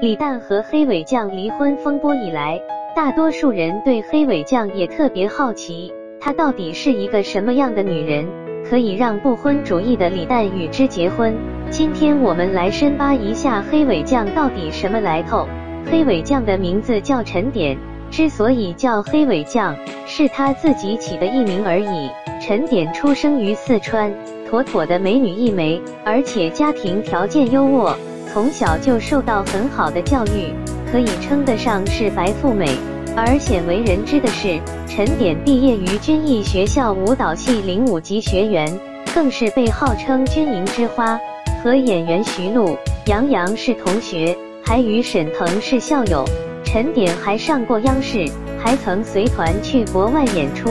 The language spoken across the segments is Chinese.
李诞和黑尾酱离婚风波以来，大多数人对黑尾酱也特别好奇，她到底是一个什么样的女人，可以让不婚主义的李诞与之结婚？今天我们来深扒一下黑尾酱到底什么来头。黑尾酱的名字叫陈点，之所以叫黑尾酱，是她自己起的艺名而已。陈点出生于四川，妥妥的美女一枚，而且家庭条件优渥。从小就受到很好的教育，可以称得上是白富美。而鲜为人知的是，陈点毕业于军艺学校舞蹈系零五级学员，更是被号称军营之花。和演员徐璐、杨洋是同学，还与沈腾是校友。陈点还上过央视，还曾随团去国外演出。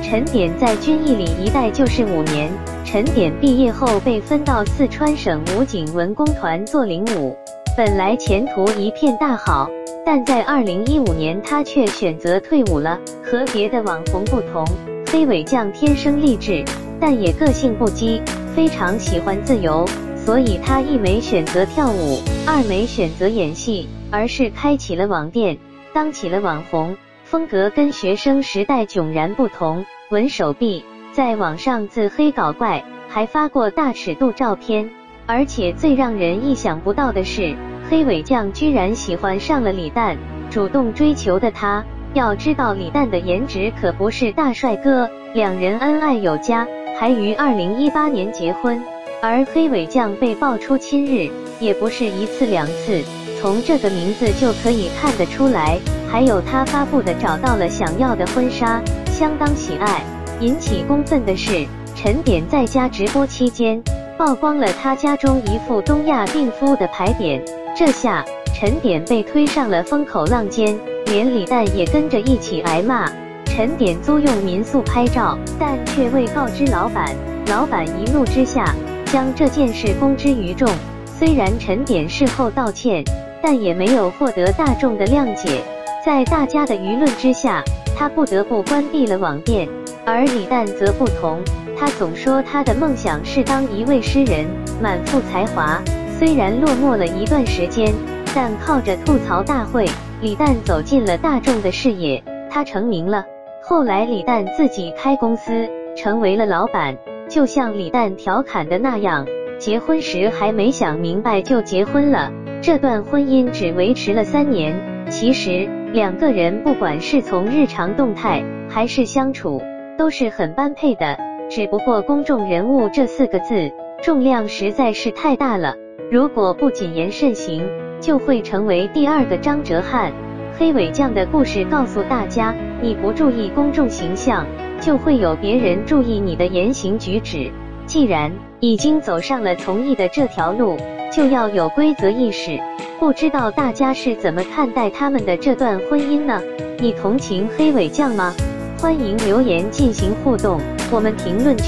陈点在军艺里一待就是五年。陈点毕业后被分到四川省武警文工团做领舞，本来前途一片大好，但在二零一五年他却选择退伍了。和别的网红不同，黑尾酱天生丽质，但也个性不羁，非常喜欢自由，所以他一没选择跳舞，二没选择演戏，而是开启了网店，当起了网红，风格跟学生时代迥然不同，纹手臂。在网上自黑搞怪，还发过大尺度照片，而且最让人意想不到的是，黑尾酱居然喜欢上了李诞，主动追求的他。要知道李诞的颜值可不是大帅哥，两人恩爱有加，还于二零一八年结婚。而黑尾酱被爆出亲日，也不是一次两次，从这个名字就可以看得出来。还有他发布的找到了想要的婚纱，相当喜爱。引起公愤的是，陈点在家直播期间曝光了他家中一副东亚病夫的牌匾，这下陈点被推上了风口浪尖，连李诞也跟着一起挨骂。陈点租用民宿拍照，但却未告知老板，老板一怒之下将这件事公之于众。虽然陈点事后道歉，但也没有获得大众的谅解，在大家的舆论之下，他不得不关闭了网店。而李诞则不同，他总说他的梦想是当一位诗人，满腹才华。虽然落寞了一段时间，但靠着吐槽大会，李诞走进了大众的视野，他成名了。后来李诞自己开公司，成为了老板。就像李诞调侃的那样，结婚时还没想明白就结婚了。这段婚姻只维持了三年，其实两个人不管是从日常动态还是相处。都是很般配的，只不过公众人物这四个字重量实在是太大了，如果不谨言慎行，就会成为第二个张哲瀚。黑尾酱的故事告诉大家，你不注意公众形象，就会有别人注意你的言行举止。既然已经走上了从艺的这条路，就要有规则意识。不知道大家是怎么看待他们的这段婚姻呢？你同情黑尾酱吗？欢迎留言进行互动，我们评论区。